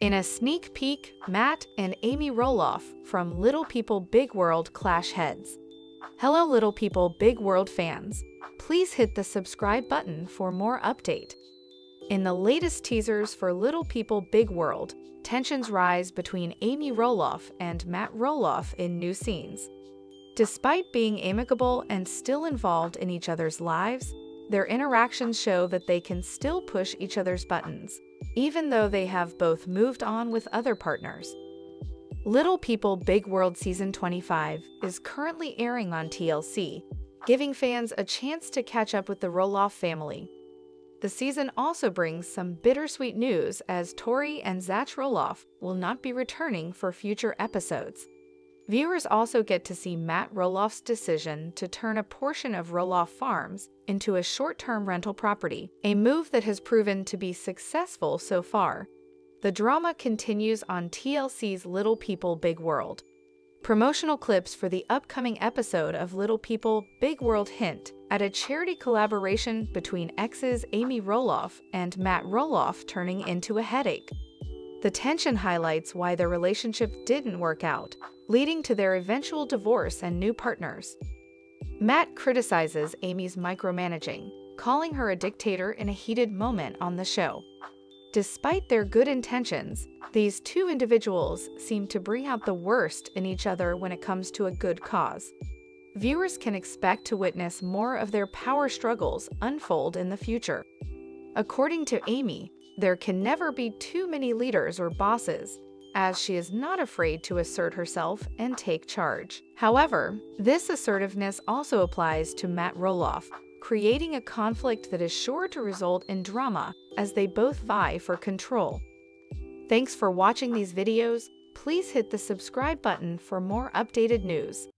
In a sneak peek, Matt and Amy Roloff from Little People Big World clash heads. Hello, Little People Big World fans. Please hit the subscribe button for more update. In the latest teasers for Little People Big World, tensions rise between Amy Roloff and Matt Roloff in new scenes. Despite being amicable and still involved in each other's lives, their interactions show that they can still push each other's buttons, even though they have both moved on with other partners. Little People Big World Season 25 is currently airing on TLC, giving fans a chance to catch up with the Roloff family. The season also brings some bittersweet news as Tori and Zach Roloff will not be returning for future episodes. Viewers also get to see Matt Roloff's decision to turn a portion of Roloff Farms into a short-term rental property, a move that has proven to be successful so far. The drama continues on TLC's Little People Big World. Promotional clips for the upcoming episode of Little People Big World hint at a charity collaboration between exes Amy Roloff and Matt Roloff turning into a headache. The tension highlights why their relationship didn't work out, leading to their eventual divorce and new partners. Matt criticizes Amy's micromanaging, calling her a dictator in a heated moment on the show. Despite their good intentions, these two individuals seem to bring out the worst in each other when it comes to a good cause. Viewers can expect to witness more of their power struggles unfold in the future. According to Amy, there can never be too many leaders or bosses, as she is not afraid to assert herself and take charge. However, this assertiveness also applies to Matt Roloff, creating a conflict that is sure to result in drama as they both vie for control. Thanks for watching these videos. Please hit the subscribe button for more updated news.